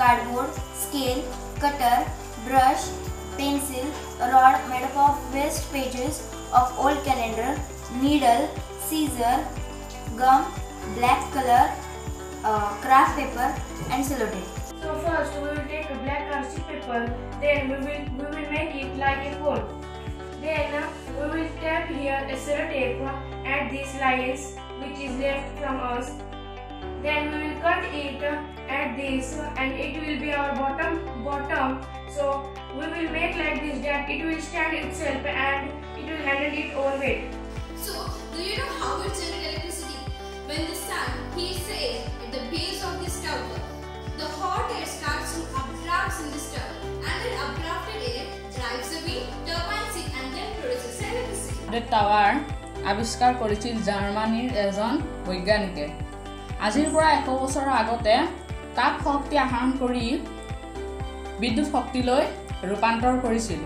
cardboard, scale, cutter, brush, pencil, rod made up of waste pages of old calendar, needle, scissor, gum, black color, uh, craft paper and sellotape. So first we will take a black RC paper, then we will we will make it like a hole. Then we will tap here a sellotape at these lines which is left from us. Then we cut it uh, at this and it will be our bottom bottom. So we will make like this that it will stand itself and it will handle it overweight. So, do you know how it generates electricity? When the sun heats the air at the base of the stove, the hot air starts to absorb in the stove and that absorbed air drives the wind, turbines it and then produces electricity. Blade tower আৱিষ্কাৰ কৰিছিল জাৰ্মানীৰ এজন বৈজ্ঞানিকে আজিৰ পৰা এশ বছৰৰ আগতে তাপ শক্তি আহৰণ কৰি বিদ্যুৎ শক্তিলৈ ৰূপান্তৰ কৰিছিল।